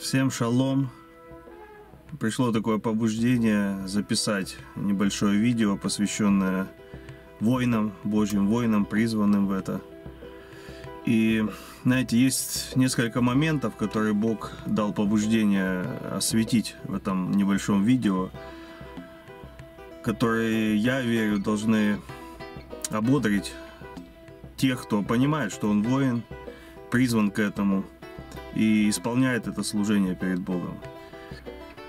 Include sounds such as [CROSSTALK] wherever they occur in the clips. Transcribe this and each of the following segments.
Всем шалом. Пришло такое побуждение записать небольшое видео, посвященное воинам, Божьим воинам, призванным в это. И, знаете, есть несколько моментов, которые Бог дал побуждение осветить в этом небольшом видео, которые, я верю, должны ободрить тех, кто понимает, что он воин, призван к этому и исполняет это служение перед Богом.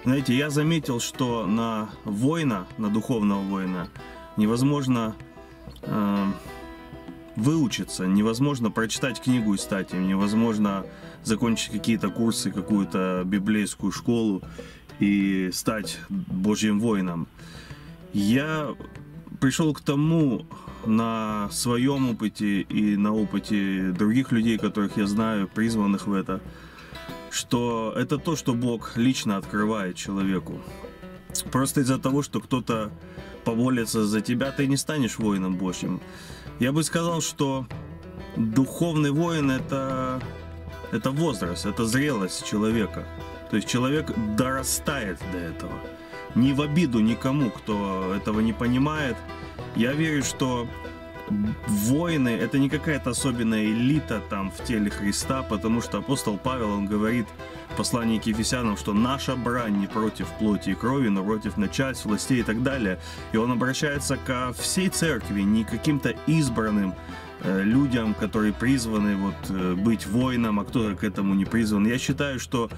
Знаете, я заметил, что на воина, на духовного воина, невозможно э, выучиться, невозможно прочитать книгу и стать им, невозможно закончить какие-то курсы, какую-то библейскую школу и стать Божьим воином. Я пришел к тому на своем опыте и на опыте других людей, которых я знаю, призванных в это, что это то, что Бог лично открывает человеку. Просто из-за того, что кто-то помолится за тебя, ты не станешь воином Божьим. Я бы сказал, что духовный воин это, это возраст, это зрелость человека. То есть человек дорастает до этого. Не в обиду никому, кто этого не понимает. Я верю, что воины это не какая-то особенная элита там в теле Христа, потому что апостол Павел, он говорит в послании к Ефесянам, что наша брань не против плоти и крови, но против начальств, властей и так далее. И он обращается ко всей церкви, не каким-то избранным людям, которые призваны вот э, быть воином, а кто-то к этому не призван. Я считаю, что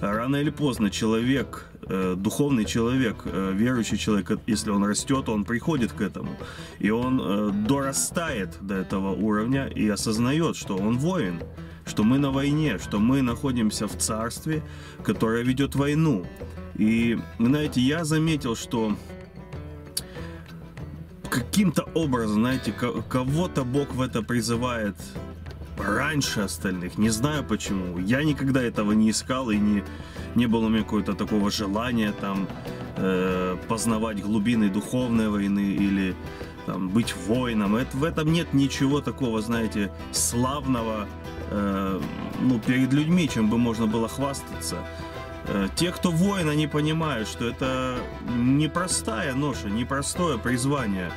рано или поздно человек, э, духовный человек, э, верующий человек, если он растет, он приходит к этому. И он э, дорастает до этого уровня и осознает, что он воин, что мы на войне, что мы находимся в царстве, которое ведет войну. И, знаете, я заметил, что каким-то образом, знаете, кого-то Бог в это призывает раньше остальных. Не знаю почему. Я никогда этого не искал и не, не было у меня какого-то такого желания там э, познавать глубины духовной войны или там, быть воином. Это, в этом нет ничего такого, знаете, славного э, ну, перед людьми, чем бы можно было хвастаться. Э, те, кто воин, они понимают, что это непростая ноша, непростое призвание.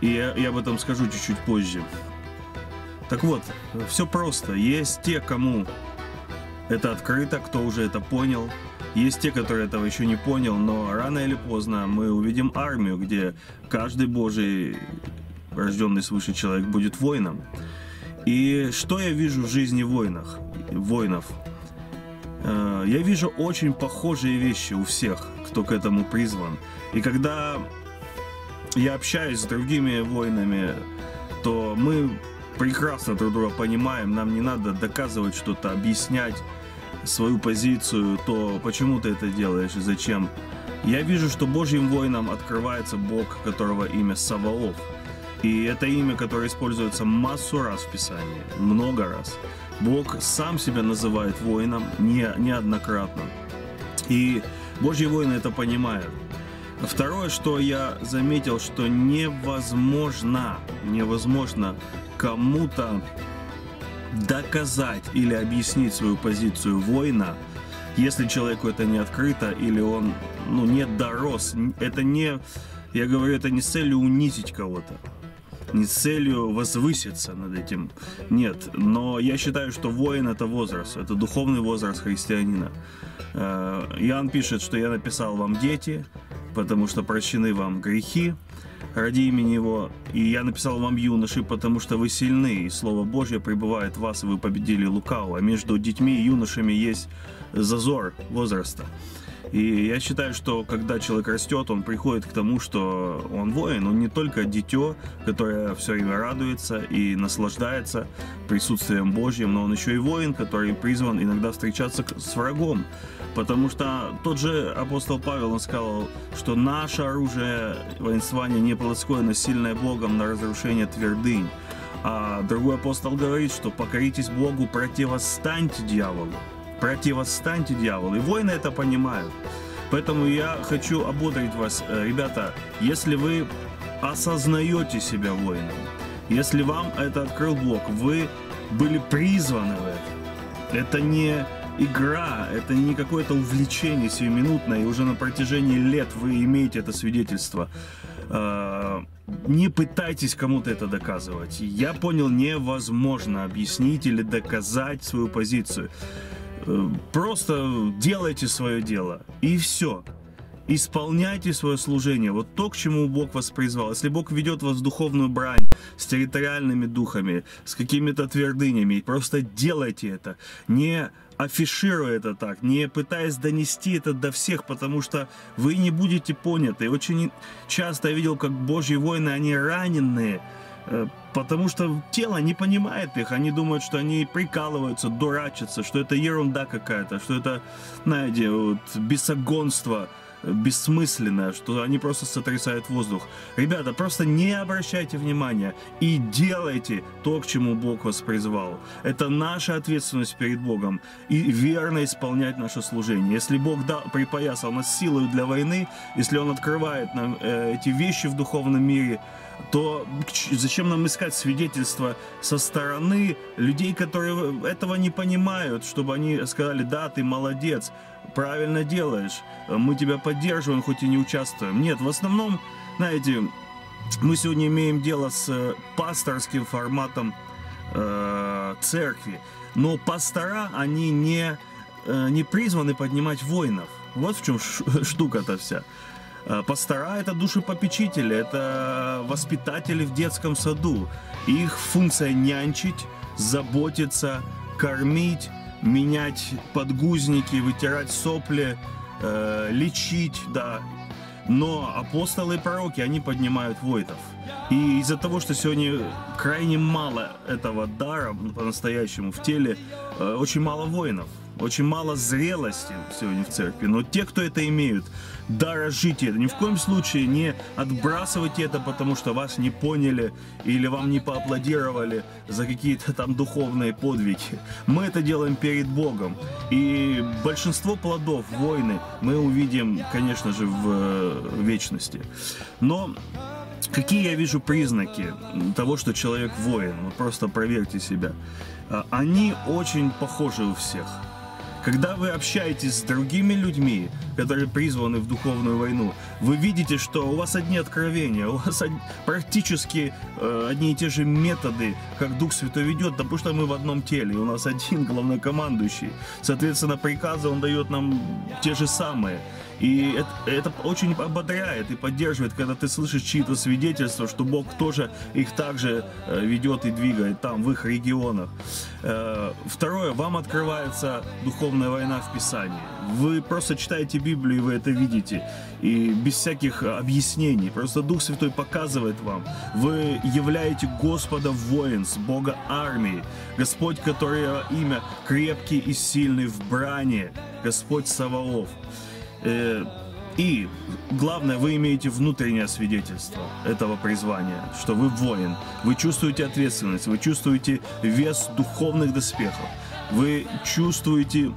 И я, я об этом скажу чуть-чуть позже. Так вот, все просто. Есть те, кому это открыто, кто уже это понял. Есть те, которые этого еще не понял, но рано или поздно мы увидим армию, где каждый Божий рожденный свыше человек будет воином. И что я вижу в жизни воинах, воинов? Э, я вижу очень похожие вещи у всех, кто к этому призван. И когда я общаюсь с другими воинами, то мы прекрасно друг друга понимаем, нам не надо доказывать что-то, объяснять свою позицию, то почему ты это делаешь и зачем. Я вижу, что Божьим воинам открывается Бог, которого имя Саваоф. И это имя, которое используется массу раз в Писании, много раз. Бог сам себя называет воином не, неоднократно. И Божьи воины это понимают. Второе, что я заметил, что невозможно, невозможно кому-то доказать или объяснить свою позицию воина, если человеку это не открыто или он ну, не дорос. Это не, я говорю, это не с целью унизить кого-то, не с целью возвыситься над этим. Нет, но я считаю, что воин это возраст, это духовный возраст христианина. Э, Иоанн пишет, что я написал вам дети, потому что прощены вам грехи ради имени Его. И я написал вам, юноши, потому что вы сильны, и Слово Божье пребывает в вас, и вы победили лукавого. А между детьми и юношами есть зазор возраста. И я считаю, что когда человек растет, он приходит к тому, что он воин, он не только дитё, которое все время радуется и наслаждается присутствием Божьим, но он еще и воин, который призван иногда встречаться с врагом. Потому что тот же апостол Павел, он сказал, что наше оружие воинствования не плоское, но сильное Богом на разрушение твердынь. А другой апостол говорит, что покоритесь Богу, противостаньте дьяволу. Противостаньте дьяволу. И воины это понимают. Поэтому я хочу ободрить вас, э, ребята, если вы осознаете себя воином, если вам это открыл Бог, вы были призваны в это. Это не игра, это не какое-то увлечение сиюминутное, и уже на протяжении лет вы имеете это свидетельство. А, не пытайтесь кому-то это доказывать. Я понял, невозможно объяснить или доказать свою позицию. Просто делайте свое дело, и все исполняйте свое служение. Вот то, к чему Бог вас призвал. Если Бог ведет вас в духовную брань с территориальными духами, с какими-то твердынями, просто делайте это. Не афишируя это так, не пытаясь донести это до всех, потому что вы не будете поняты. Очень часто я видел, как Божьи воины, они раненые, потому что тело не понимает их. Они думают, что они прикалываются, дурачатся, что это ерунда какая-то, что это, знаете, вот, бесогонство – бессмысленное, что они просто сотрясают воздух. Ребята, просто не обращайте внимания и делайте то, к чему Бог вас призвал. Это наша ответственность перед Богом и верно исполнять наше служение. Если Бог дал, припоясал нас силой для войны, если Он открывает нам э, эти вещи в духовном мире, то зачем нам искать свидетельства со стороны людей, которые этого не понимают, чтобы они сказали, да, ты молодец, правильно делаешь, мы тебя поддерживаем, хоть и не участвуем. Нет, в основном, знаете, мы сегодня имеем дело с э, пасторским форматом э, церкви, но пастора, они не, э, не призваны поднимать воинов. Вот в чем штука-то вся. Э, пастора – это душепопечители, это воспитатели в детском саду. Их функция нянчить, заботиться, кормить, менять подгузники, вытирать сопли, э, лечить, да. Но апостолы и пророки, они поднимают войтов. И из-за того, что сегодня крайне мало этого дара по-настоящему в теле, э, очень мало воинов, очень мало зрелости сегодня в церкви. Но те, кто это имеют, дорожите это. Ни в коем случае не отбрасывайте это, потому что вас не поняли или вам не поаплодировали за какие-то там духовные подвиги. Мы это делаем перед Богом. И большинство плодов войны мы увидим, конечно же, в э, вечности. Но Какие я вижу признаки того, что человек воин? Вот просто проверьте себя. А, они очень похожи у всех. Когда вы общаетесь с другими людьми, которые призваны в духовную войну, вы видите, что у вас одни откровения, у вас практически э, одни и те же методы, как Дух Святой ведет, да потому что мы в одном теле, у нас один главнокомандующий. Соответственно, приказы он дает нам те же самые. И это, это очень ободряет и поддерживает, когда ты слышишь чьи-то свидетельства, что Бог тоже их также э, ведет и двигает там, в их регионах. Э, второе, вам открывается духовная война в Писании. Вы просто читаете Библию, и вы это видите. И без всяких объяснений. Просто Дух Святой показывает вам. Вы являете Господа воинс, Бога армии. Господь, который имя крепкий и сильный в бране. Господь Саваоф. Э, и главное, вы имеете внутреннее свидетельство этого призвания, что вы воин, вы чувствуете ответственность, вы чувствуете вес духовных доспехов, вы чувствуете,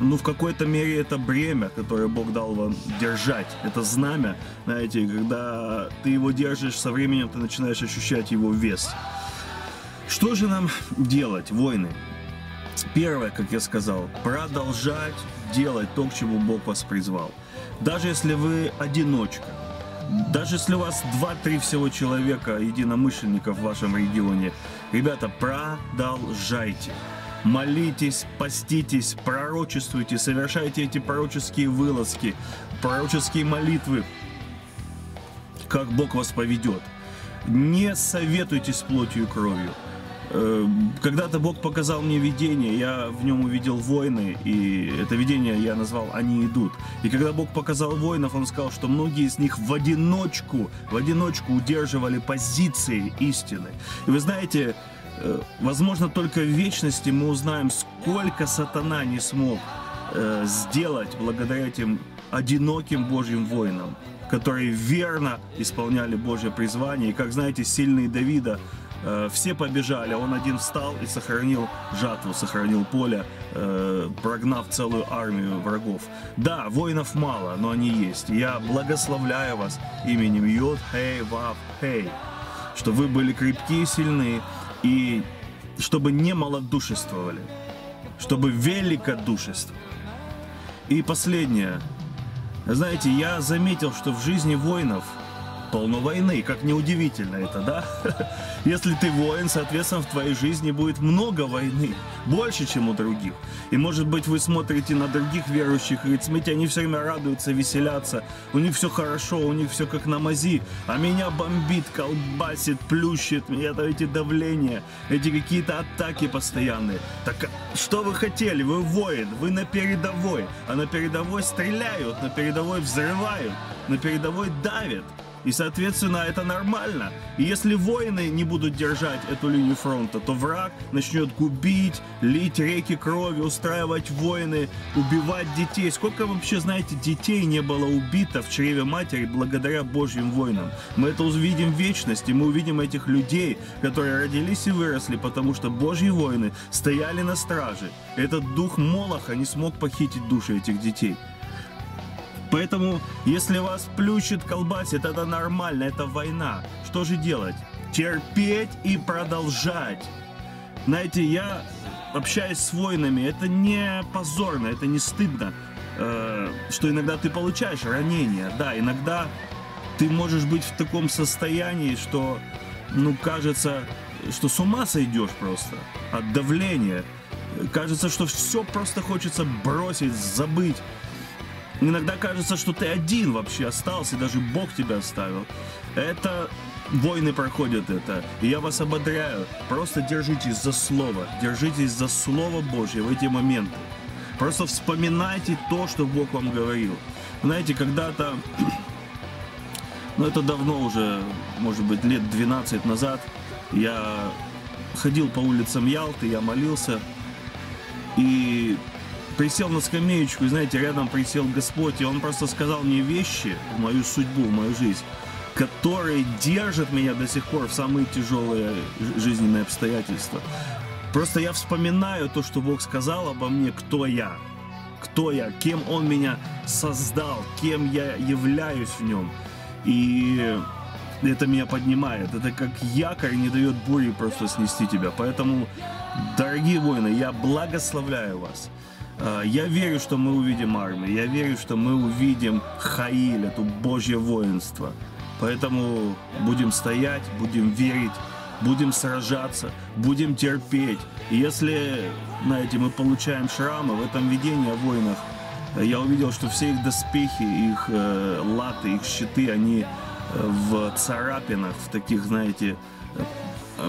ну, в какой-то мере это бремя, которое Бог дал вам держать. Это знамя, знаете, когда ты его держишь, со временем ты начинаешь ощущать его вес. Что же нам делать, воины? Первое, как я сказал, продолжать делать то, к чему Бог вас призвал. Даже если вы одиночка, даже если у вас 2-3 всего человека, единомышленников в вашем регионе, ребята, продолжайте. Молитесь, поститесь, пророчествуйте, совершайте эти пророческие вылазки, пророческие молитвы, как Бог вас поведет. Не советуйтесь с плотью и кровью. Э, когда-то Бог показал мне видение, я в нем увидел войны, и это видение я назвал «Они идут». И когда Бог показал воинов, Он сказал, что многие из них в одиночку, в одиночку удерживали позиции истины. И вы знаете, э, возможно, только в вечности мы узнаем, сколько сатана не смог э, сделать благодаря этим одиноким Божьим воинам, которые верно исполняли Божье призвание. И, как знаете, сильные Давида все побежали, он один встал и сохранил жатву, сохранил поле, э, прогнав целую армию врагов. Да, воинов мало, но они есть. Я благословляю вас именем Йод Хей Вав Хей, что вы были крепкие и сильны, и чтобы не малодушествовали. чтобы великодушество. И последнее. Знаете, я заметил, что в жизни воинов – полно войны. Как неудивительно это, да? [LAUGHS] Если ты воин, соответственно, в твоей жизни будет много войны. Больше, чем у других. И, может быть, вы смотрите на других верующих и говорите, смотрите, они все время радуются, веселятся. У них все хорошо, у них все как на мази. А меня бомбит, колбасит, плющит. Меня эти давления, эти какие-то атаки постоянные. Так что вы хотели? Вы воин, вы на передовой. А на передовой стреляют, на передовой взрывают, на передовой давят. И, соответственно, это нормально. И если воины не будут держать эту линию фронта, то враг начнет губить, лить реки крови, устраивать войны, убивать детей. Сколько вообще, знаете, детей не было убито в чреве матери благодаря Божьим воинам? Мы это увидим в вечности, мы увидим этих людей, которые родились и выросли, потому что Божьи воины стояли на страже. Этот дух Молоха не смог похитить души этих детей. Поэтому, если вас плющит, колбасит, это нормально, это война. Что же делать? Терпеть и продолжать. Знаете, я общаюсь с воинами, это не позорно, это не стыдно, э, что иногда ты получаешь ранения. Да, иногда ты можешь быть в таком состоянии, что, ну, кажется, что с ума сойдешь просто от давления. Кажется, что все просто хочется бросить, забыть. Иногда кажется, что ты один вообще остался, даже Бог тебя оставил. Это войны проходят это. И я вас ободряю. Просто держитесь за Слово. Держитесь за Слово Божье в эти моменты. Просто вспоминайте то, что Бог вам говорил. Знаете, когда-то, [CLEARS THROAT] ну это давно уже, может быть, лет 12 назад, я ходил по улицам Ялты, я молился, и присел на скамеечку, и знаете, рядом присел Господь, и Он просто сказал мне вещи в мою судьбу, в мою жизнь, которые держат меня до сих пор в самые тяжелые жизненные обстоятельства. Просто я вспоминаю то, что Бог сказал обо мне, кто я, кто я, кем Он меня создал, кем я являюсь в Нем. И это меня поднимает. Это как якорь не дает бури просто снести тебя. Поэтому, дорогие воины, я благословляю вас. А, я верю, что мы увидим армию, я верю, что мы увидим Хаиль, это Божье воинство. Поэтому будем стоять, будем верить, будем сражаться, будем терпеть. И если, знаете, мы получаем шрамы в этом видении о войнах, я увидел, что все их доспехи, их э, латы, их щиты, они э, в царапинах, в таких, знаете, э, э,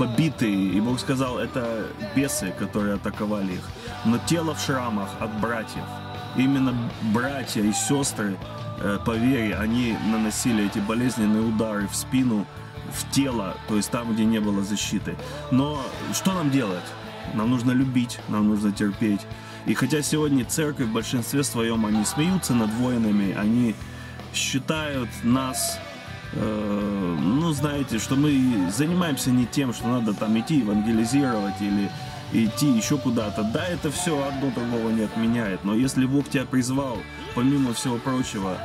побитые, и Бог сказал, это бесы, которые атаковали их. Но тело в шрамах от братьев. Именно братья и сестры э, по вере, они наносили эти болезненные удары в спину, в тело, то есть там, где не было защиты. Но что нам делать? Нам нужно любить, нам нужно терпеть. И хотя сегодня церковь в большинстве своем, они смеются над воинами, они считают нас Э, ну, знаете, что мы занимаемся не тем, что надо там идти евангелизировать или идти еще куда-то. Да, это все одно другого не отменяет, но если Бог тебя призвал, помимо всего прочего,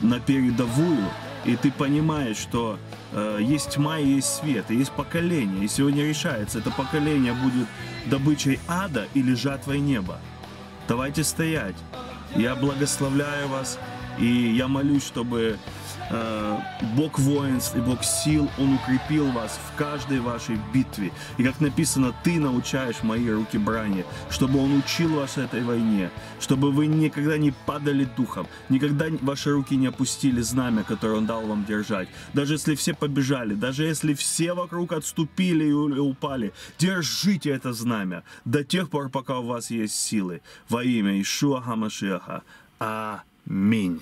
на передовую, и ты понимаешь, что э, есть тьма и есть свет, и есть поколение, и сегодня решается, это поколение будет добычей ада или жатвой неба. Давайте стоять. Я благословляю вас, и я молюсь, чтобы Э, Бог воинств и Бог сил, Он укрепил вас в каждой вашей битве. И как написано, Ты научаешь мои руки брани, чтобы Он учил вас этой войне, чтобы вы никогда не падали духом, никогда ваши руки не опустили знамя, которое Он дал вам держать. Даже если все побежали, даже если все вокруг отступили и упали, держите это знамя до тех пор, пока у вас есть силы. Во имя Ишуа Хамашеха. Аминь. Минь.